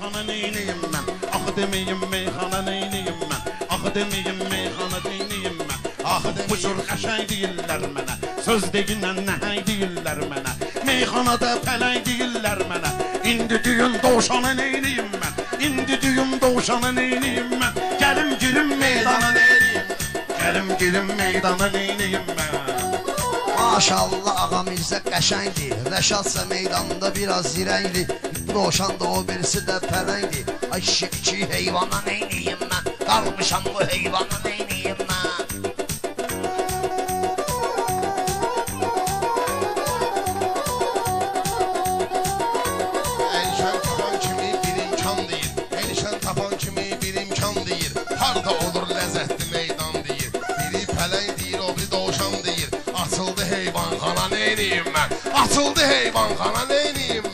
meyxana neyniyim mən? Axı deməyim meyxana neyniyim mən? Axı deməyim meyxana neyniyim mən? Axı bu cür qəşəng deyirlər mənə. Söz deyinən nəhəng deyirlər mənə. Meyxanada pələng deyirlər mənə. İndi düyün dovşanı neyniyim mən? İndi düyün dovşanı neyniyim mən? Gəlim girim meydana neyniyim? Gəlim girim meydana neyniyim mən? Maşallah ağa Mirzə qəşəngdir. Rəşadsa meydanda biraz zirəngdir. Roşan da o birisi də pələngdir. Ay şikçi heyvana neyniyim mən? Qalmışam bu heyvana neyniyim mən? Elşən tapan kimi bir imkan deyir. Elşən tapan kimi bir imkan deyir. Harda olur ləzzətli meydan deyir. Biri pələng deyir, o biri dovşan deyir. Açıldı heyvanxana neyniyim mən? Açıldı heyvanxana neyniyim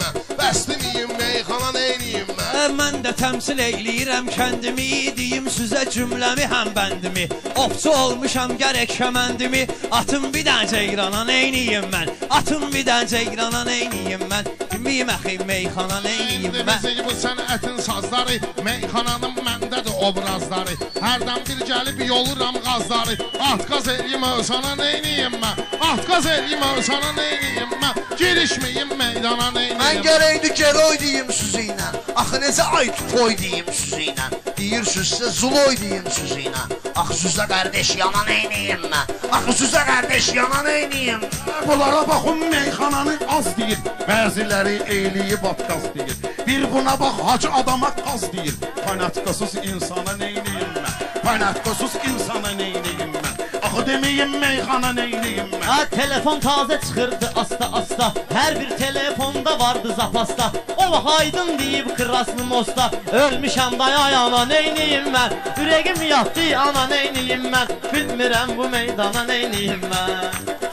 mən? Bəstimiyim meyxana neyniyim mən? Ə, Mən də təmsil eyləyirəm kəndimi Deyim sizə cümləmi həm bəndimi Ovçu olmuşam gərək kəməndimi Atım bir dən ceyrana neyniyim mən Atım bir dən ceyrana neyniyim mən Bilmiyim əxi meyxana neyniyim mən bizi bu sənətin sazları Meyxananın məndədir obrazları Hərdən bir gəlib yoluram qazları Atqaz eləyim ölsana neyniyim mən Atqaz eləyim ölsana neyniyim mən Girişməyim meydana neyniyim Mən gərəkdi geroy deyim süzüylə. Axı necə ay toy deyim süzüylə. Deyirsizsə zuloy deyim süzüylə. Axı süzə qardaş yana neyniyim mən? Axı süzə qardaş yana neyniyim? Bunlara baxın meyxananı az deyir. Bəziləri eyliyib atqaz deyir. Bir buna bax hacı adama qaz deyir. Fanatkasız insana neyniyim mən? Fanatkasız insana neyniyim mən? Axı deməyim meyxana neyniyim mən? Ha telefon taze çıxırdı asta asta Hər bir telefonda vardı zapasta O haydın deyib kraslı mosta Ölmüşəm day ayana neyniyim mən Ürəyim yatdı ana neyniyim mən Bilmirəm bu meydana neyniyim mən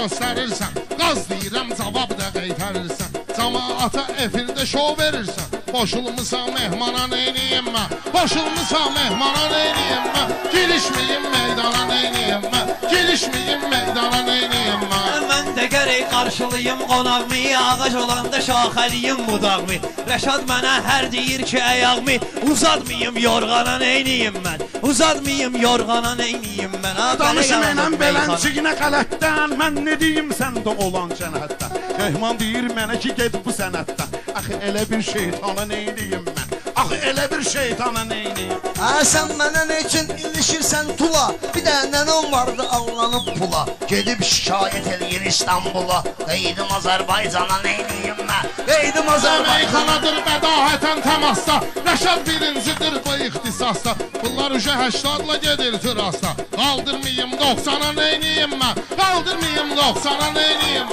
hünərvi göstərirsən Qaz deyirəm cavab da qaytarırsan Camaata efirdə şov verirsən Boşulmusan mehmana neyniyim mən Boşulmusan mehmana neyniyim mən Girişməyim meydana neyniyim mən Girişməyim qarşılayım qonağımı Ağac olanda şaxəliyim budağımı. Rəşad mənə hər deyir ki əyağımı Uzatmayım yorğana neyniyim mən? Uzatmayım yorğana neyniyim mən? Ha, Danışım belə ilə yalan belənçiyinə qələtdən Mən nə deyim səndə olan cənətdən Rəhman deyir mənə ki get bu sənətdən. Axı elə bir şeytana neyniyim mən Axı elə bir şeytana neyniyim Hə sən mənə nə üçün ilişirsən tula? Bir də nənəm vardı allanıb pula. Gedib şikayət eləyir İstanbula. Qeydim Azərbaycana neyniyim mən? Qeydim Azərbaycana. Meyxanadır bədahətən təmasda Rəşad birincidir bu ixtisasda Bunlar uşa 80-la gedir türasta Qaldırmayım 90-a neyniyim mən Qaldırmayım 90-a neyniyim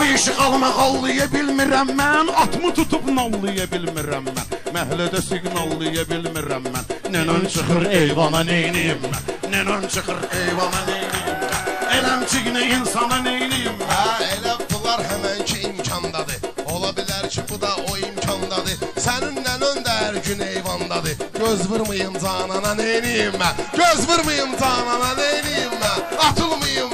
Bu işğalıma qallaya bilmirəm mən. Atımı tutub nallaya bilmirəm mən? Məhlədə siqnallaya bilmirəm mən. Nənən çıxır eyvana neyniyim mən? Nənən çıxır eyvana neyniyim mən. Eləmçiqnə insana neyniyim mən? Hə, elə bunlar həmənki imkandadır. Ola bilər ki, bu da o imkandadır. Sənin nənən də hər gün eyvandadır. Göz vurmayım canana neyniyim mən? Göz vurmayım canana neyniyim mən? Atılmayım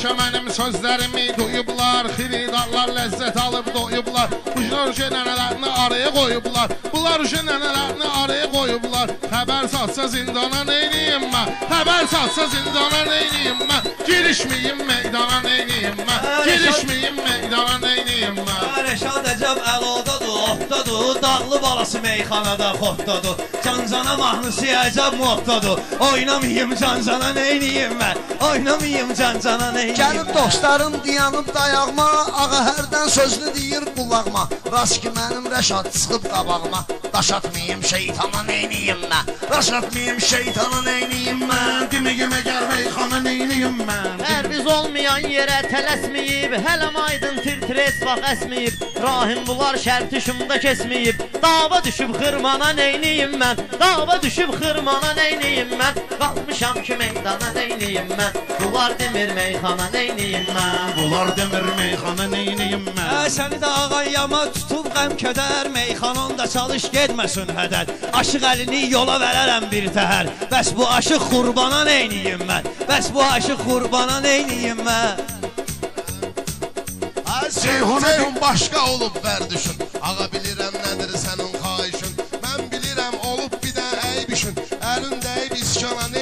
Həmişə mənim sözlərimi duyublar Xiridarlar ləzzət alıb doyublar. Uşlar uşa nənələrini araya qoyublar Bunlar uşa nənələrini araya qoyublar Xəbər satsa zindana neyniyim mən Xəbər satsa zindana neyniyim mən Girişməyim meydana neyniyim mən Girişməyim meydana neyniyim mən Ha, Rəşad əcəb əlodadır, otdadır Dağlı balası meyxanada xotdadır Cancana mahnısı əcəb moddadır Oynamayım cancana neyniyim mən Oynamayım cancana neyniyim Gəlib dostlarım dayanıb dayağıma, ağa hərdən sözünü deyir qulağıma. Rast ki mənim Rəşad çıxıb qabağıma. Daş atmayım şeytana neyniyim mən? Daş atmayım şeytana neyniyim mən? Mən deməyim əgər meyxana neyniyim mən Hər biz olmayaq yan yerə tələsməyib Hələm aydın tir-tires vaxt əsməyib Rahim bunlar şərti şumda kesməyib Dava düşüb xırmana neyniyim mən? Dava düşüb xırmana neyniyim mən? Qalmışam ki meydana neyniyim mən? Bunlar demir meyxana neyniyim mən? Bunlar demir meyxana neyniyim Hə, mən səni də ağayama tutub qəm kədər Meyxananda çalış getməsin hədər. Aşıq əlini yola verərəm bir təhər. Bəs bu aşıq qurbana neyniyim mən? Bəs bu aşıq qurbana neyniyim mən Ceyhunun başqa olub ver düşün. Ağa bilirəm nədir sənin xahişin Mən bilirəm olub bir də əybişin Əlin dəyib iskana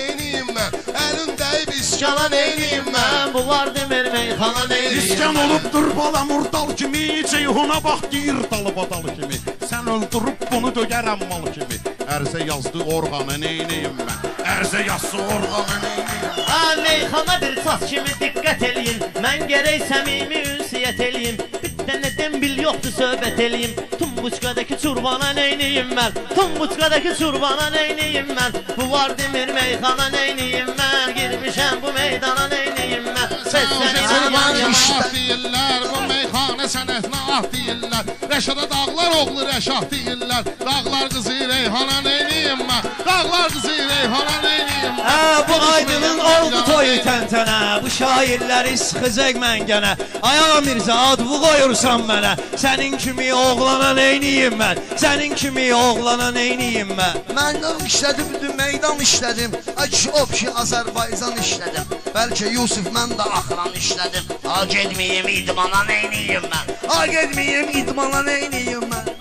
iskana neyniyim mən Bunlar demir meyxana neyniyim İskan olubdur bala murdal kimi? Ceyhuna bax deyir dalı badal kimi? Sən öldürüb bunu dögərəm mal kimi? Ərzə yazdı orğanı neyniyim mən Ərzə yazdı orğanı neyniyim mən Ha meyxana bir çat kimi diqqət eləyin Mən gərək səmimi ünsiyyət eləyim Dənə dembil yoxdur söhbət eləyim Tumbuçkadakı çurbana neyniyim mən Tumbuçkadakı çurbana neyniyim mən Bunlar demir meyxana neyniyim mən Girmişəm bu meydana neyniyim mən Səs səni yan yana ah deyirlər, bu meyxana sənətinə ah deyirlər Rəşada dağlar oğlu rəşah deyirlər Dağlar qızı reyhana neyniyim mən Dağlar qızı reyhana neyniyim mən Hə, bu aydının oldu toyu təntənə Bu şairləri sıxacaq mən gənə Ayağa Mirzə ad bu qoyursan mənə Sənin kimi oğlana neyniyim mən Sənin kimi oğlana neyniyim mən Mən də işlədim, bütün meydan işlədim. Ay kişi, o kişi Azərbaycan işlədim. Bəlkə Yusuf mən də axıran işlədim. Ha getməyim idmana neyniyim mən? Ha getməyim idmana neyniyim mən?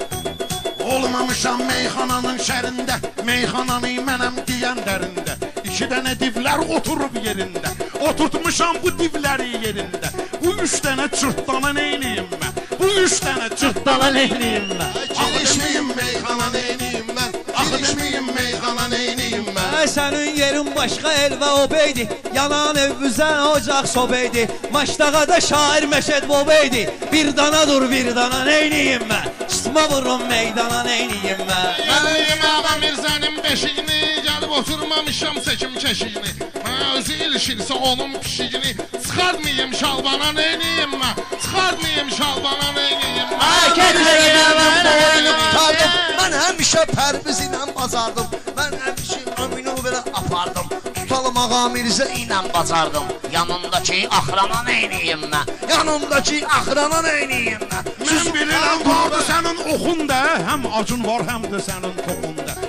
Olmamışam meyxananın şərində Meyxananı mənəm deyənlərində İki dənə divlər oturub yerində Oturtmuşam bu divləri yerində Bu üç dənə çırtdana neyniyim mən Bu üç dənə çırtdana Dala neyniyim mən Girişmiyim meyxana neyniyim mən Girişmiyim meyxana neyniyim mən Hə, sənin yerin başqa el və obeydi. Yanan evvüzən ocaq sobeydi. Maçdağada şair Məşəd bobeydi. Bir dana dur bir dana neyniyim mən Sıtma vururum meydana neyniyim mən Mənim ağa Mirzənin beşiyini Gəlib oturmamışam seçim keşiyini Mənə özü ilişirsə onun pişiyini Çıxartmayım şalbana neyniyim mən Çıxartmayım şalbana neyniyim mən Mən mən boynu tutardım. Mən həmişə pərviz ilə bazardım. Mən həmişə ömrünü belə apardım. Tutalım ağa Mirzə ilə bacardım. Yanındakı axrana neyniyim mən? Yanındakı axrana neyniyim mən? Mən bilirəm vardı sənin oxunda Həm acın var, həm də sənin toxunda Məni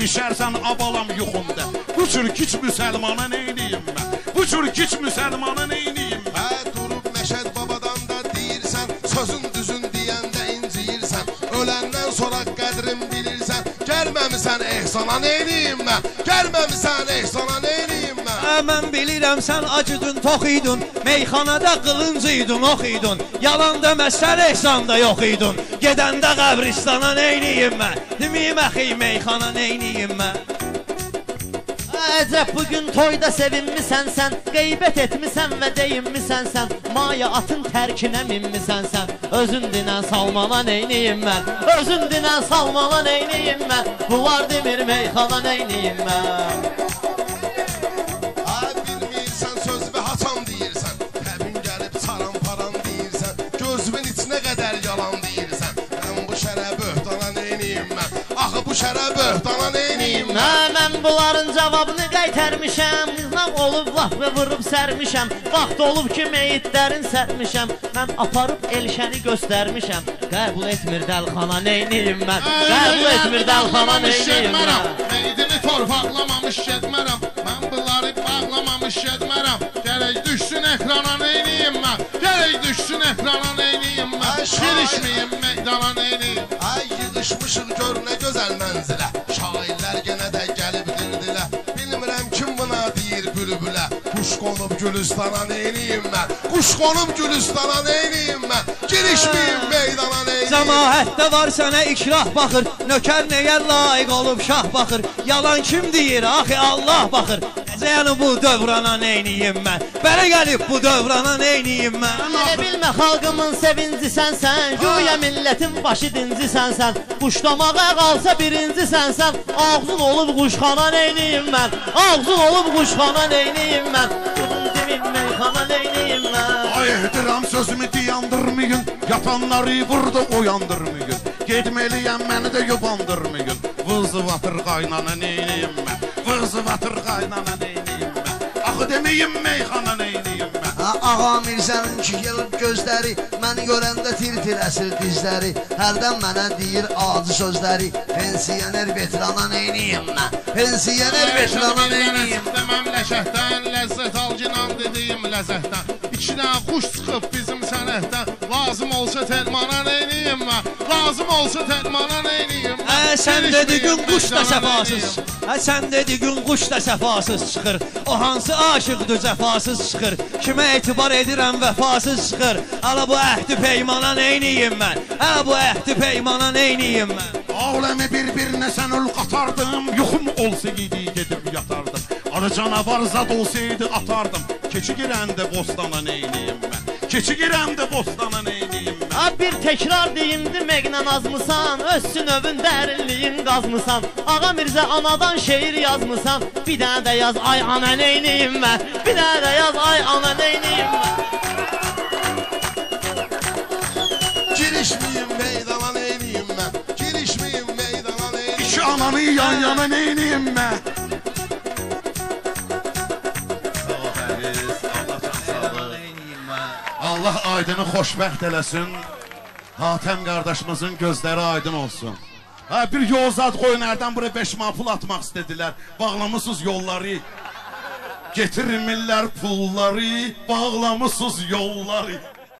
ilişərsən abalam yuxunda Bu cür kiç müsəlmana neyniyim mən? Bu cür kiç müsəlmana neyniyim mən? Hə durub Məşəd babadan da deyirsən Sözün düzün deyəndə inciyirsən. Öləndən sonra qədrim bilirsən Gəlməmisən ehsana neyniyim mən? Gəlməmisən ehsana neyniyim mən bilirəm sən acıdın, tox idin Meyxanada qılınc idin, ox idin Yalan deməsən ehsanda yox idin. Gedəndə qəbristana neyniyim mən? Demiyim əxi meyxana neyniyim mən? Əcəb bugün toyda sevinmisən sən Qeybət etmisən və deyinmisən sən. Maya atın tərkinə minmisən sən? Özün dinən salmana neyniyim mən? Özün dinən salmana neyniyim mən? Bunlar demir meyxana neyniyim mən Şərə böhtana neyniyim mən? Hə, mən bunların cavabını qaytarmışam. Qızmaq olub laf və vurub sərmişəm. Vaxt olub ki meyitlərin sərmişəm Mən aparıb elşəni göstərmişəm. Qəbul etmir dəlxana neyniyim mən? Qəbul etmir dəlxana neyniyim mən? Meydini torpaqlamamış getmərəm Mən bunları bağlamamış getmərəm Gərək düşsün ekrana neyniyim mən? Gərək düşsün ekrana neyniyim mən Girişmeyeyim meydana neyli Ay yığışmışın körüne güzel menzile. Şairler gene de qonub gülüstana neyniyim mən Quş qonub gülüstana neyniyim mən Girişməyim meydana neyniyim Cəmaətdə var sənə ikrah baxır Nökər nəyə layiq olub şah baxır Yalan kim deyir? Axı Allah baxır Yəni bu dövrana neyniyim mən Belə gəlib bu dövrana neyniyim mən Elə bilmə xalqımın sevinci sənsən. Güya millətin başı dinci sənsən. Quşlamağa qalsa birinci sənsən. Ağzın olub quşxana neyniyim mən? Ağzın olub quşxana neyniyim mən Bunun dimin meyxana neyniyim mən Gedirəm sözümü diyandırmayın Yatanları burada oyandırmayın Gedməliyəm məni də yubandırmayın Vızı vatır qaynana neyniyim mən Vızı vatır qaynana neyniyim mən Axı deməyim meyxana neyniyim mən Ha, Ağa Mirzənin ki yılıb gözləri Məni görəndə tir-tir əsir dizləri. Hərdən mənə deyir acı sözləri. Pensiyoner veterana neyniyim mən? Pensiyoner veterana neyniyim? Məmləkətdən ləzzət al ginan dediyim ləzzətdən İki dənə quş çıxıb bizim sənətdən Lazım olsa telmana neyniyim mən Lazım olsa telmana neyniyim mən Hə, sən dediyin quş da səfasız. neyniyim? Hə, sən dediyin quş da səfasız çıxır. O hansı aşıqdır cəfasız çıxır. Kimə etibar edirəm vəfasız çıxır. Ala bu əhdi peymana neyniyim mən? Hələ bu əhdi peymana neyniyim mən? Aləmi bir-birinə sən ol qatardım Yuxum olsaydı gedib yatardım Arı canavar zad olsaydı atardım. Keçi girəndə bostana neyniyim mən Keçi girəndə bostana neyniyim mən Ha bir tekrar deyimdi meğnen azmısan Özsün övün dərinliyin qazmısan Ağa Mirzə anadan şeir yazmısan. Bir dənə də yaz ay ana neyniyim mən Bir dənə də yaz ay ana neyniyim mən ananı yan yana neyniyim mən Allah aydını xoşbəxt eləsin. Hatəm qardaşımızın gözləri aydın olsun. Ha bir yozad qoyun hərdən bura 5 man pul atmaq istədilər. Bağlamısınız yolları. Getirmirlər pulları, bağlamısınız yolları.